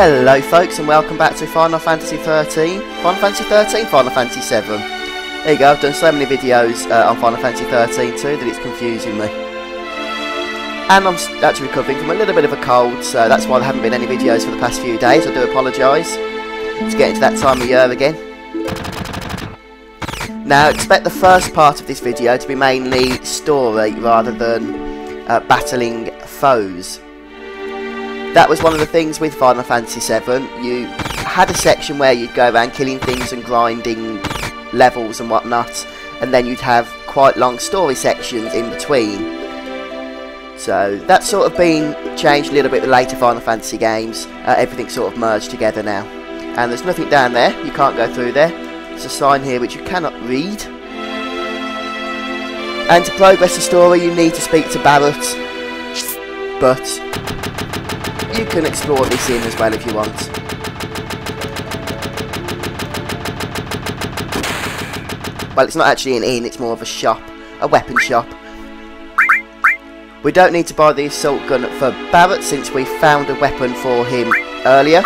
Hello folks and welcome back to Final Fantasy 13, Final Fantasy 13, Final Fantasy 7. There you go, I've done so many videos uh, on Final Fantasy 13 too that it's confusing me. And I'm actually recovering from a little bit of a cold, so that's why there haven't been any videos for the past few days, I do apologise. It's getting to that time of year again. Now expect the first part of this video to be mainly story rather than uh, battling foes that was one of the things with Final Fantasy VII. You had a section where you'd go around killing things and grinding levels and whatnot, and then you'd have quite long story sections in between. So that's sort of been changed a little bit with later Final Fantasy games. Uh, everything's sort of merged together now. And there's nothing down there, you can't go through there. There's a sign here which you cannot read. And to progress the story you need to speak to Barret. But you can explore this inn as well if you want. Well, it's not actually an inn, it's more of a shop, a weapon shop. We don't need to buy the assault gun for Barret since we found a weapon for him earlier.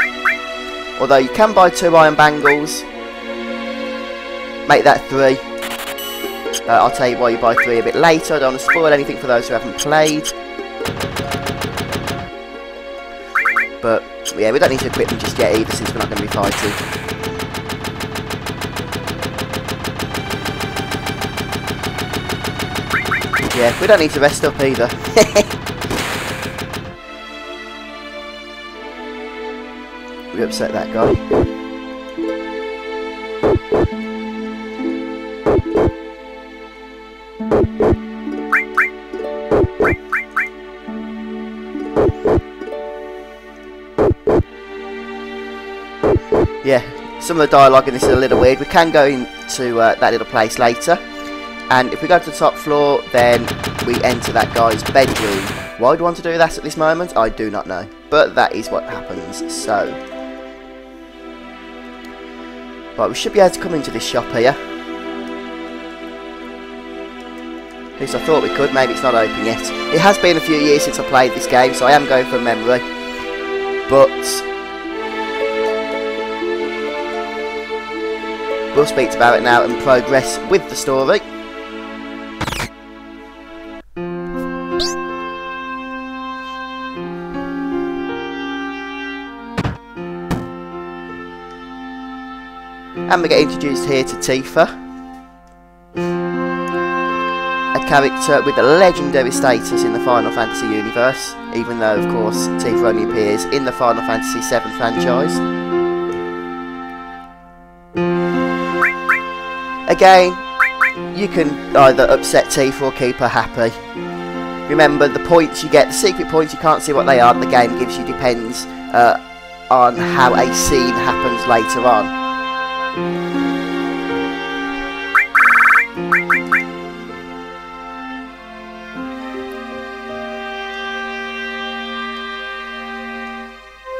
Although you can buy two iron bangles. Make that three. Uh, I'll tell you why you buy three a bit later. I don't want to spoil anything for those who haven't played. But yeah, we don't need to equip them just yet either since we're not going to be fighting. Yeah, we don't need to rest up either. we upset that guy. Yeah, some of the dialogue in this is a little weird. We can go into uh, that little place later. And if we go to the top floor, then we enter that guy's bedroom. Why do I want to do that at this moment? I do not know. But that is what happens, so... Right, we should be able to come into this shop here. At least I thought we could, maybe it's not open yet. It has been a few years since I played this game, so I am going from memory. But We'll speak about it now and progress with the story. And we get introduced here to Tifa. A character with a legendary status in the Final Fantasy universe, even though of course Tifa only appears in the Final Fantasy VII franchise. Again, you can either upset Tifa or keep her happy. Remember, the points you get, the secret points, you can't see what they are, the game gives you depends uh, on how a scene happens later on.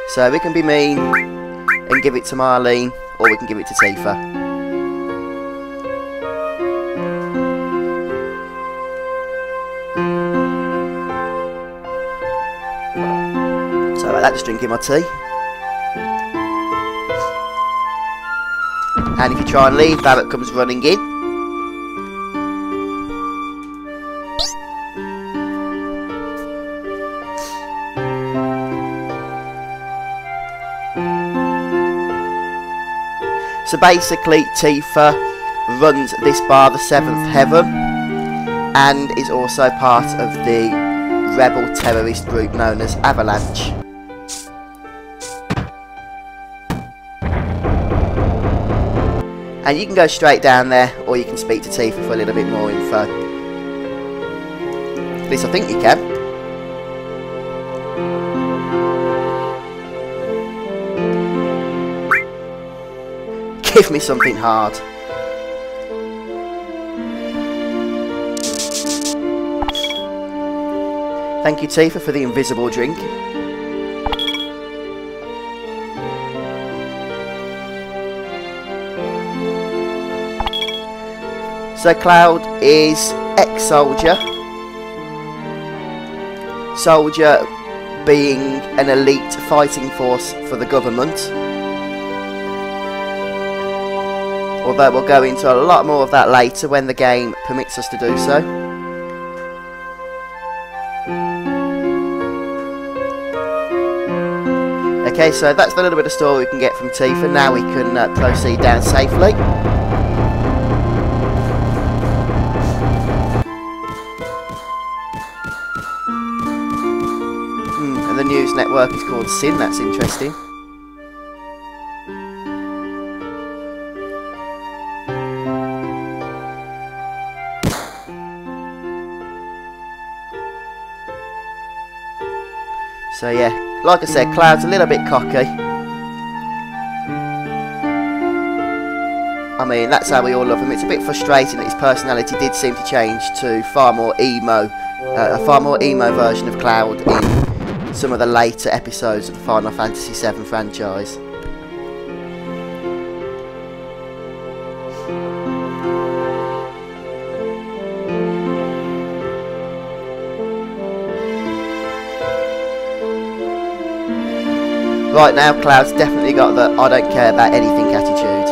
So we can be mean and give it to Marlene, or we can give it to Tifa. That, just drinking my tea. And if you try and leave, Barret comes running in. So basically, Tifa runs this bar, the Seventh Heaven, and is also part of the rebel terrorist group known as Avalanche. And you can go straight down there, or you can speak to Tifa for a little bit more info. At least I think you can. Give me something hard. Thank you, Tifa, for the invisible drink. So Cloud is ex-soldier. Soldier being an elite fighting force for the government. Although we'll go into a lot more of that later when the game permits us to do so. Okay, so that's the little bit of story we can get from Tifa. Now we can uh, proceed down safely. Network is called Sin, that's interesting. So yeah, like I said, Cloud's a little bit cocky. I mean, that's how we all love him. It's a bit frustrating that his personality did seem to change to far more emo, uh, a far more emo version of Cloud in some of the later episodes of the Final Fantasy VII franchise. Right now, Cloud's definitely got the I don't care about anything attitude.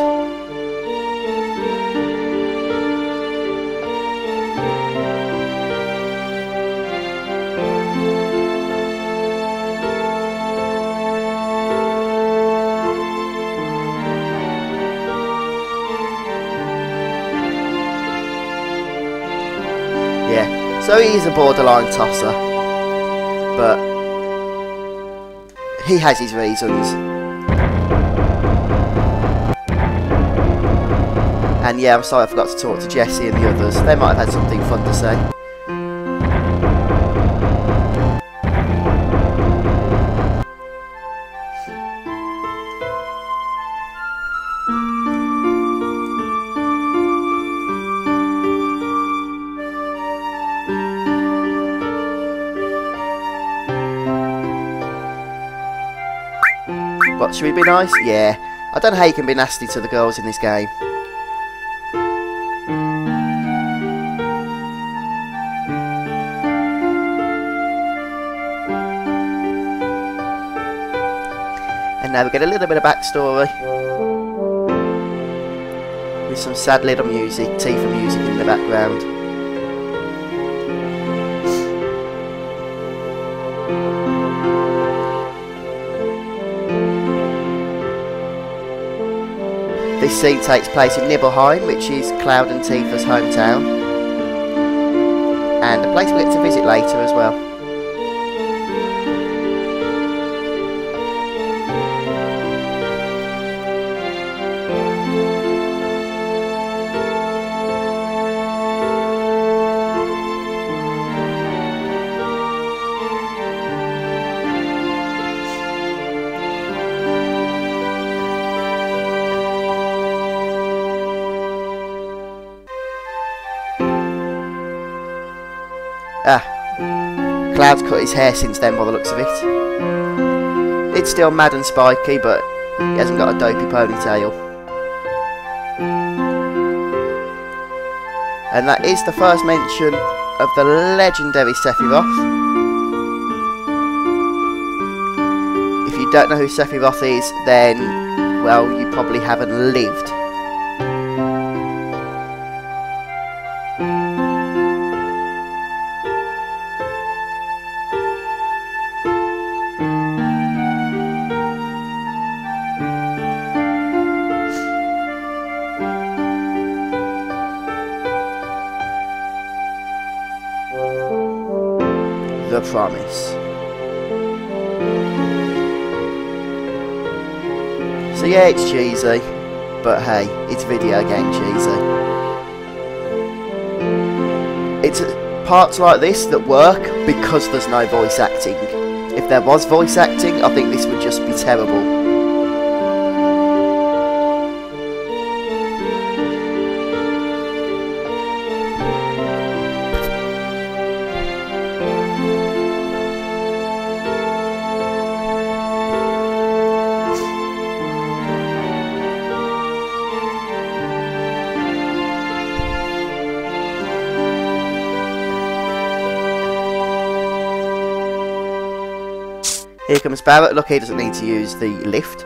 Yeah, so he is a borderline tosser, but he has his reasons. And yeah, I'm sorry I forgot to talk to Jesse and the others. They might have had something fun to say. Should we be nice? Yeah. I don't know how you can be nasty to the girls in this game. And now we get a little bit of backstory. With some sad little music, Tifa music in the background. This scene takes place in Nibelheim, which is Cloud and Tifa's hometown. And a place we get to visit later as well. Cloud's cut his hair since then by the looks of it. It's still mad and spiky, but he hasn't got a dopey ponytail. And that is the first mention of the legendary Sephiroth. If you don't know who Sephiroth is, then, well, you probably haven't lived. It's cheesy, but hey, it's video game cheesy. It's parts like this that work because there's no voice acting. If there was voice acting, I think this would just be terrible. Here comes Barret. Look, he doesn't need to use the lift.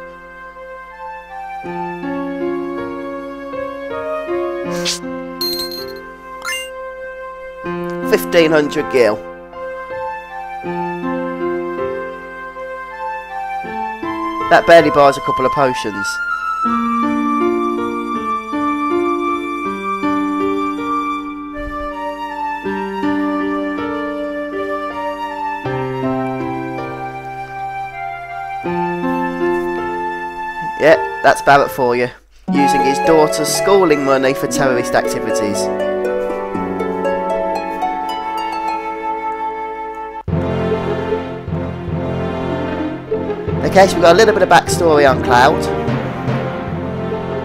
Fifteen hundred gil. That barely buys a couple of potions. Yeah, that's Barret for you. Using his daughter's schooling money for terrorist activities. Okay, so we've got a little bit of backstory on Cloud.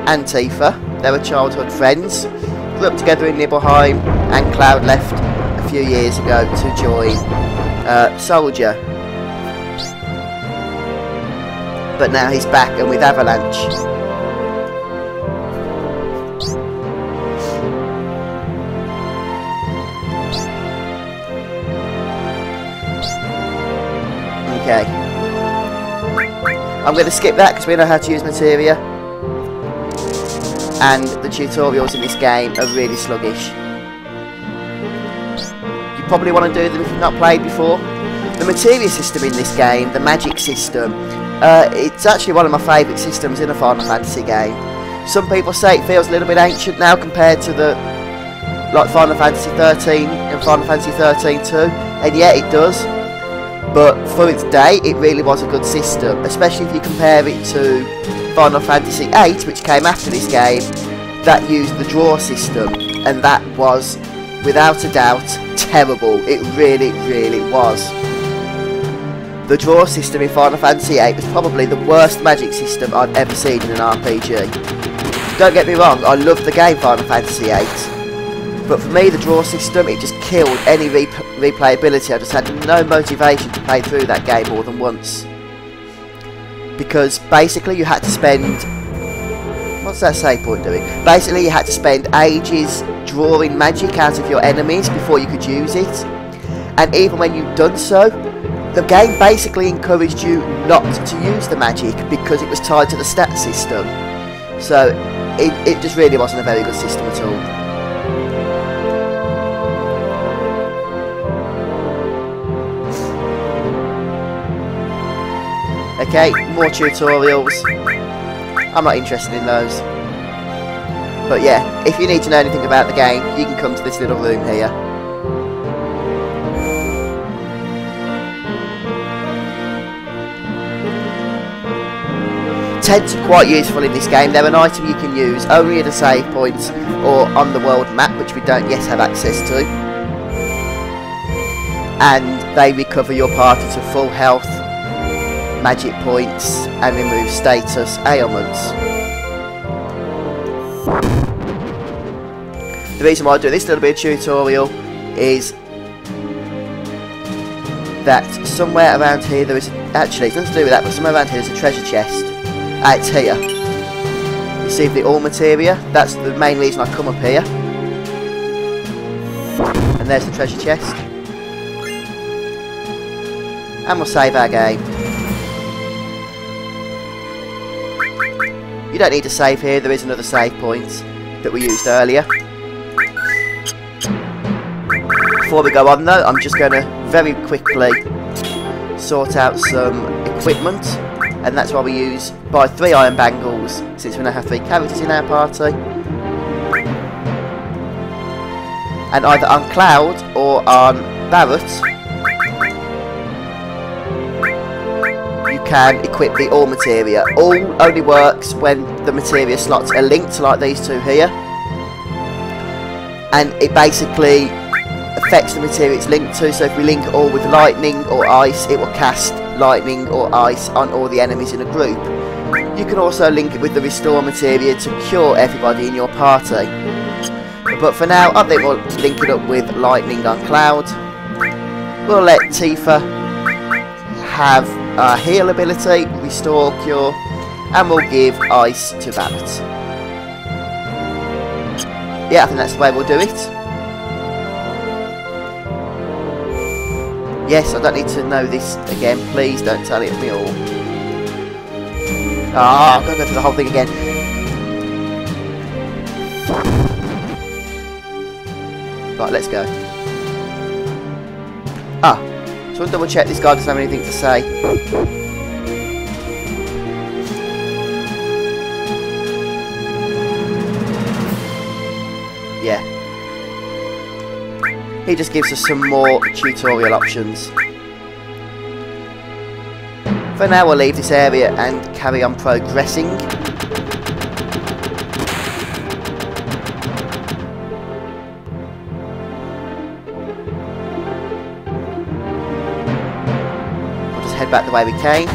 and Tifa. They were childhood friends. Grew up together in Nibelheim, and Cloud left a few years ago to join uh, Soldier. But now he's back and with Avalanche. Okay. I'm going to skip that because we know how to use materia. And the tutorials in this game are really sluggish. You probably want to do them if you've not played before. The materia system in this game, the magic system, uh, it's actually one of my favourite systems in a Final Fantasy game. Some people say it feels a little bit ancient now compared to the like Final Fantasy 13 and Final Fantasy 13 2, and yeah, it does. But for its day it really was a good system especially if you compare it to Final Fantasy VIII which came after this game that used the draw system and that was without a doubt terrible. It really really was the draw system in Final Fantasy VIII was probably the worst magic system I've ever seen in an RPG don't get me wrong I love the game Final Fantasy VIII but for me, the draw system, it just killed any re replayability. I just had no motivation to play through that game more than once. Because basically you had to spend... What's that save point doing? Basically you had to spend ages drawing magic out of your enemies before you could use it. And even when you'd done so, the game basically encouraged you not to use the magic because it was tied to the stat system. So it, it just really wasn't a very good system at all. Okay, more tutorials. I'm not interested in those. But yeah, if you need to know anything about the game, you can come to this little room here. Tents are quite useful in this game. They're an item you can use only at a save point or on the world map, which we don't yet have access to. And they recover your party to full health magic points and remove status ailments. The reason why I do this little bit of tutorial is that somewhere around here there is actually it's nothing to do with that but somewhere around here there's a treasure chest. Ah, it's here. See the all materia, that's the main reason I come up here. And there's the treasure chest. And we'll save our game. You don't need to save here, there is another save point that we used earlier. Before we go on though, I'm just going to very quickly sort out some equipment and that's why we use buy three iron bangles since we now have three characters in our party. And either on Cloud or um, on Barret you can equip the all materia. All only works when the materia slots are linked like these two here. And it basically affects the materia it's linked to. So if we link all with lightning or ice, it will cast lightning or ice on all the enemies in a group. You can also link it with the restore materia to cure everybody in your party. But for now, I think we'll link it up with lightning on cloud. We'll let Tifa have uh, heal ability, restore, cure, and we'll give ice to Barret. Yeah, I think that's the way we'll do it. Yes, I don't need to know this again. Please don't tell it to me all. Ah, I'm going to go through the whole thing again. Right, let's go. Ah, so I'll double check this guy doesn't have anything to say. He just gives us some more tutorial options. For now we'll leave this area and carry on progressing. We'll just head back the way we came.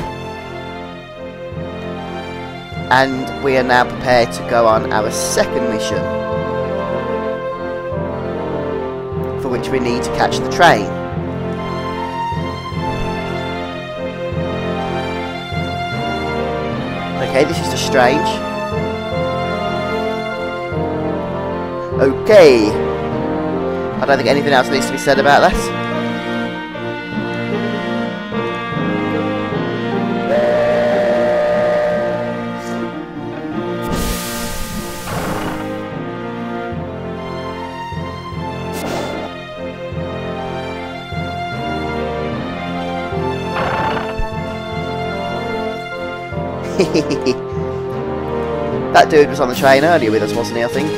And we are now prepared to go on our second mission. Which we need to catch the train. Okay, this is just strange. Okay. I don't think anything else needs to be said about that. that dude was on the train earlier with us, wasn't he, I think?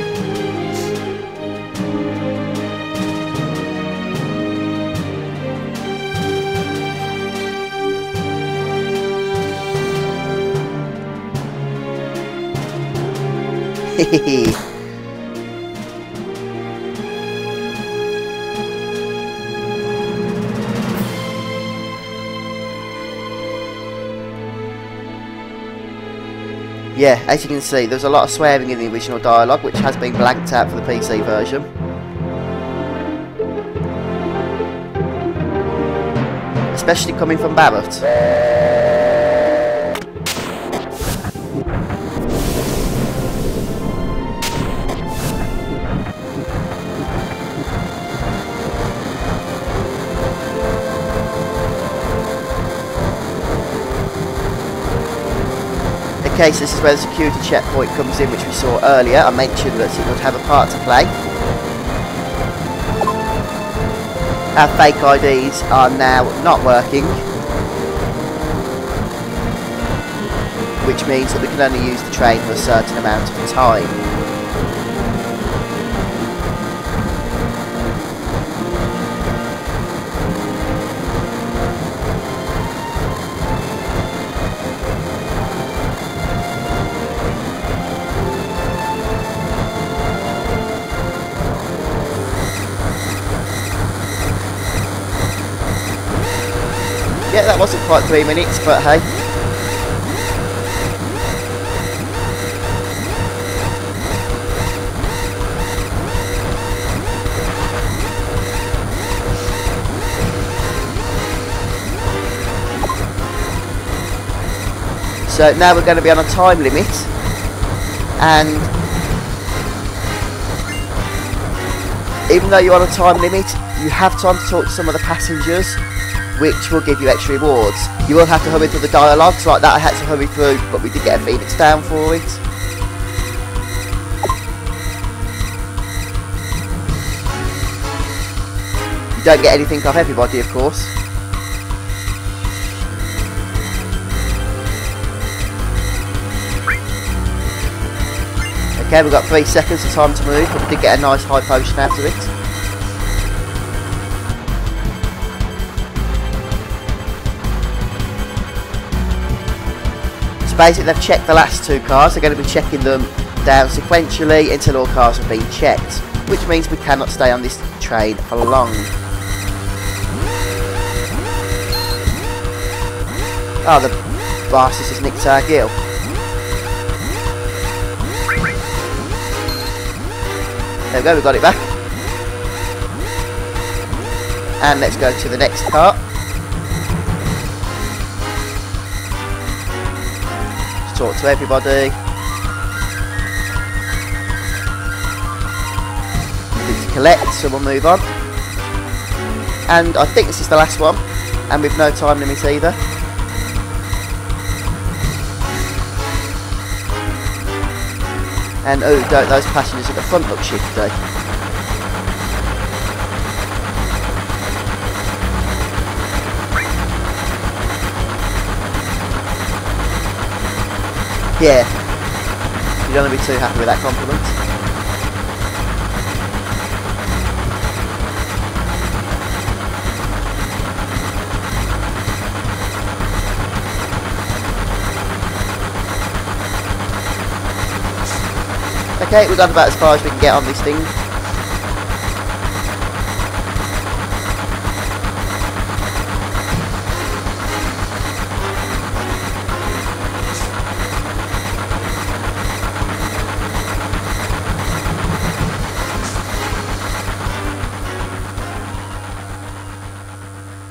Hehehe Yeah, as you can see, there's a lot of swearing in the original dialogue, which has been blanked out for the PC version. Especially coming from Barret. So this is where the security checkpoint comes in, which we saw earlier. I mentioned that it would have a part to play. Our fake IDs are now not working. Which means that we can only use the train for a certain amount of time. Quite three minutes, but hey. So now we're going to be on a time limit and even though you're on a time limit you have time to talk to some of the passengers which will give you extra rewards. You will have to hurry through the dialogues, like that I had to hurry through, but we did get a Phoenix down for it. You don't get anything off everybody, of course. Okay, we've got three seconds of time to move, but we did get a nice high potion out of it. Basically they've checked the last two cars, they're going to be checking them down sequentially until all cars have been checked, which means we cannot stay on this train for long. Oh, the bastards has nicked our gil. There we go, we got it back. And let's go to the next car. Talk to everybody. Need to collect, so we'll move on. And I think this is the last one, and with no time limit either. And oh, those passengers at the front look shifty. Yeah, you don't want to be too happy with that compliment. Okay, we've got about as far as we can get on this thing.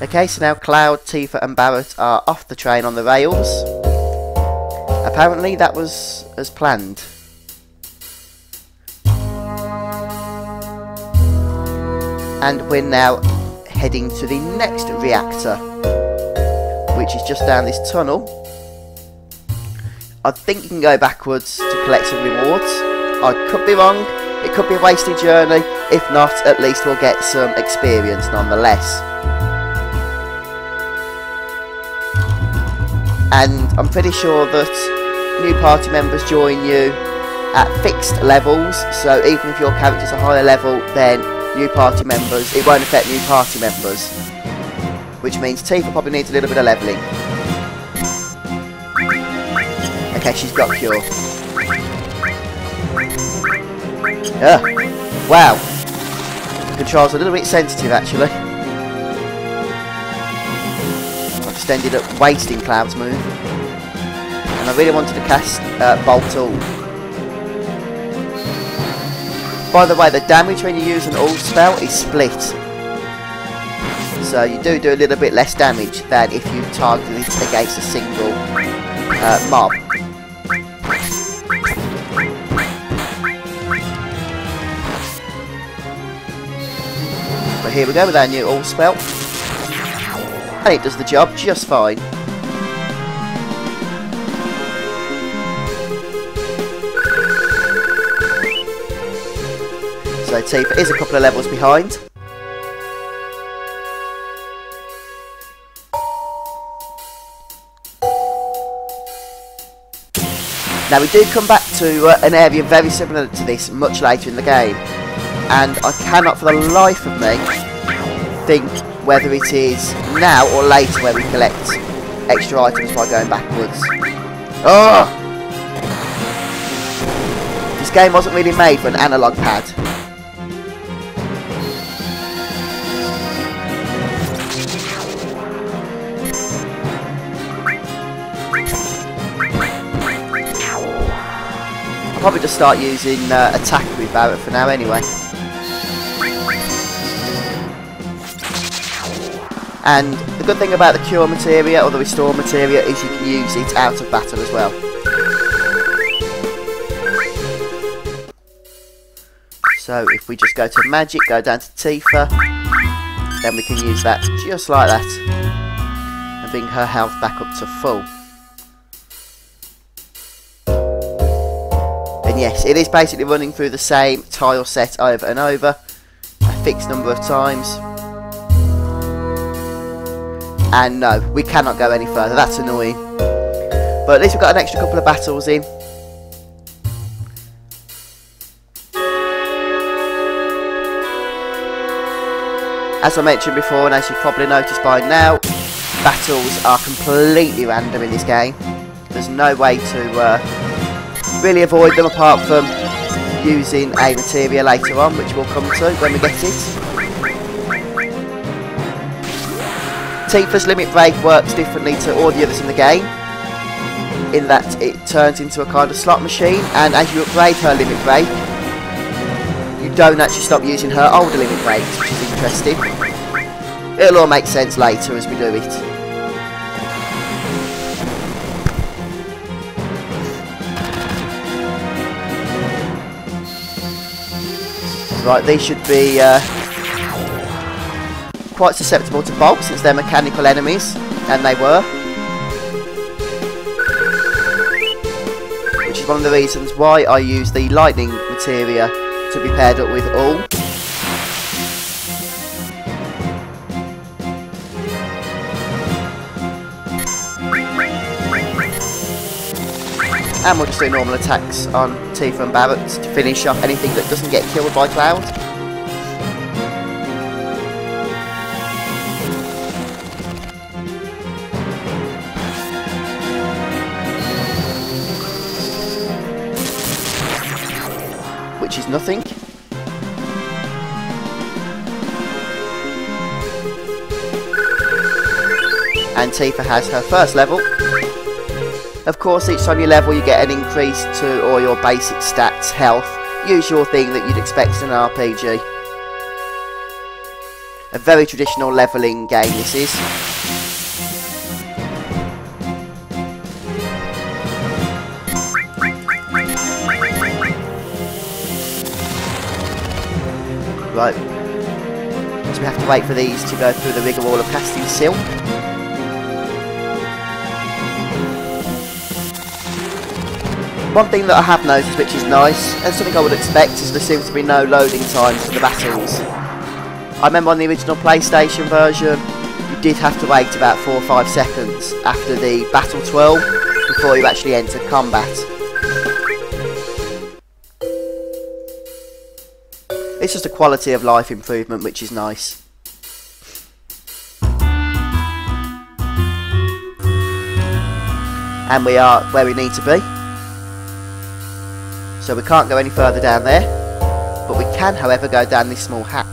Okay, so now Cloud, Tifa and Barret are off the train on the rails. Apparently that was as planned. and we're now heading to the next reactor which is just down this tunnel. I think you can go backwards to collect some rewards. I could be wrong. It could be a wasted journey. If not at least we'll get some experience nonetheless and I'm pretty sure that new party members join you at fixed levels so even if your character's a higher level then new party members. It won't affect new party members. Which means Tifa probably needs a little bit of levelling. Okay, she's got cure. Yeah. Wow. The controls are a little bit sensitive actually. Ended up wasting Cloud's move. And I really wanted to cast uh, Bolt All. By the way, the damage when you use an all spell is split. So you do do a little bit less damage than if you target it against a single uh, mob. But here we go with our new all spell. And it does the job just fine. So Tifa is a couple of levels behind. Now we do come back to uh, an area very similar to this much later in the game and I cannot for the life of me think whether it is now or later where we collect extra items by going backwards. Oh! This game wasn't really made for an analog pad. I'll probably just start using uh, attack with Barret for now anyway. And the good thing about the cure materia or the restore materia is you can use it out of battle as well. So if we just go to magic, go down to Tifa, then we can use that just like that and bring her health back up to full. And yes, it is basically running through the same tile set over and over, a fixed number of times. And no, we cannot go any further, that's annoying. But at least we've got an extra couple of battles in. As I mentioned before, and as you've probably noticed by now, battles are completely random in this game. There's no way to uh, really avoid them apart from using a materia later on, which we'll come to when we get it. Tifa's Limit Break works differently to all the others in the game, in that it turns into a kind of slot machine, and as you upgrade her Limit Break, you don't actually stop using her older Limit Breaks, which is interesting. It'll all make sense later as we do it. Right, these should be uh, quite susceptible to Bolt since they're mechanical enemies, and they were. Which is one of the reasons why I use the lightning materia to be paired up with all. And we'll just do normal attacks on Tifa and Barret to finish off anything that doesn't get killed by Cloud. Nothing. And Tifa has her first level. Of course, each time you level, you get an increase to all your basic stats, health, usual thing that you'd expect in an RPG. A very traditional levelling game this is. Right. So we have to wait for these to go through the rigmarole of casting Silk. One thing that I have noticed which is nice, and something I would expect, is there seems to be no loading times for the battles. I remember on the original PlayStation version, you did have to wait about 4 or 5 seconds after the Battle 12 before you actually enter combat. It's just a quality of life improvement which is nice. And we are where we need to be. So we can't go any further down there. But we can, however, go down this small hatch.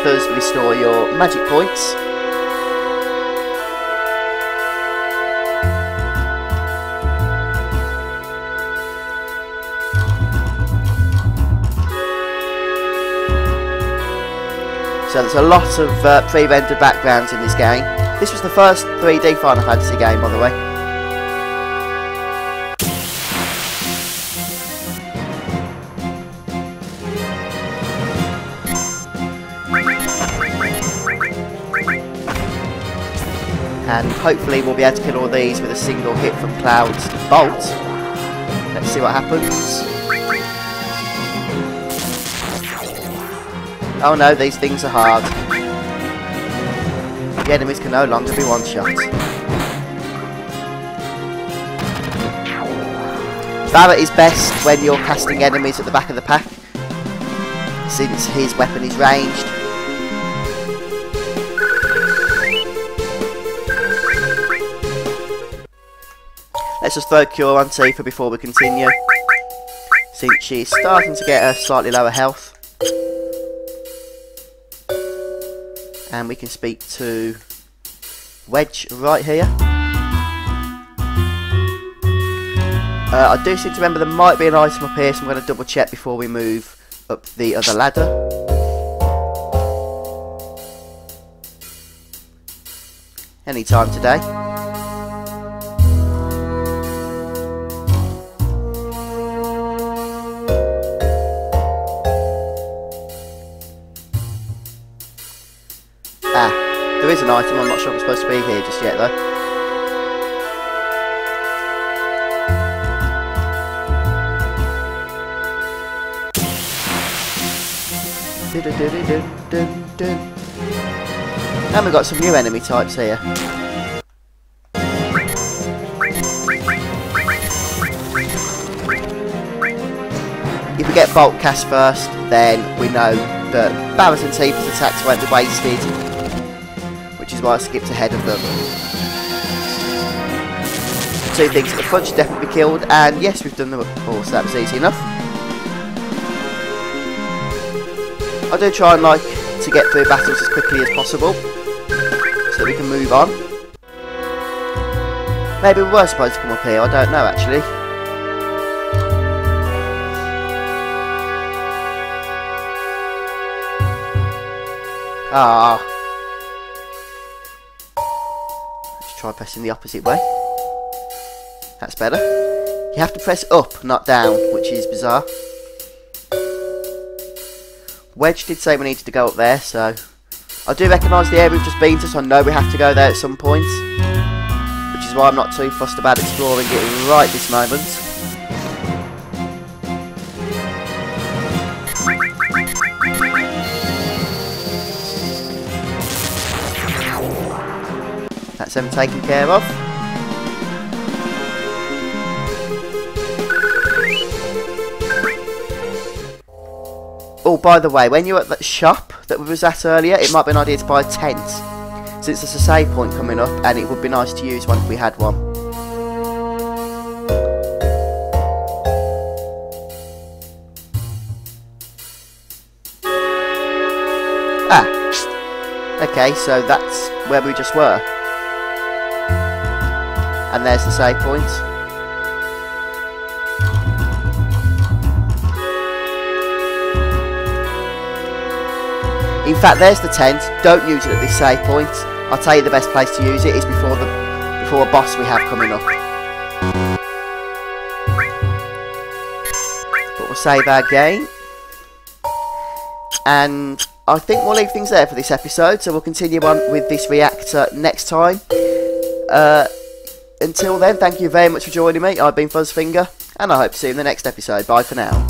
Ethers restore your magic points. So there's a lot of uh, pre-rendered backgrounds in this game. This was the first 3D Final Fantasy game, by the way. And hopefully we'll be able to kill all these with a single hit from Cloud's Bolt. Let's see what happens. Oh no, these things are hard. The enemies can no longer be one-shot. Barret is best when you're casting enemies at the back of the pack, since his weapon is ranged. Let's just throw Cure on Tifa before we continue, since she's starting to get a slightly lower health. and we can speak to Wedge right here. Uh, I do seem to remember there might be an item up here, so I'm going to double check before we move up the other ladder. Anytime today. An item, I'm not sure it's supposed to be here just yet though. And we've got some new enemy types here. If we get Bolt cast first, then we know that Barret and Tifa's attacks won't be wasted is why I skipped ahead of them. Two things at the front should definitely be killed, and yes, we've done them all, so that was easy enough. I do try and like to get through battles as quickly as possible, so we can move on. Maybe we were supposed to come up here, I don't know actually. Ah, try pressing the opposite way. That's better. You have to press up, not down, which is bizarre. Wedge did say we needed to go up there, so... I do recognise the area we've just been to, so I know we have to go there at some point. Which is why I'm not too fussed about exploring it right this moment. That's them taken care of. Oh, by the way, when you're at that shop that we was at earlier, it might be an idea to buy a tent. Since there's a save point coming up, and it would be nice to use one if we had one. Ah. Okay, so that's where we just were. And there's the save point. In fact, there's the tent. Don't use it at this save point. I'll tell you the best place to use it is before the before a boss we have coming up. But we'll save our game. And I think we'll leave things there for this episode. So we'll continue on with this reactor next time. Uh, until then, thank you very much for joining me. I've been Fuzzfinger, and I hope to see you in the next episode. Bye for now.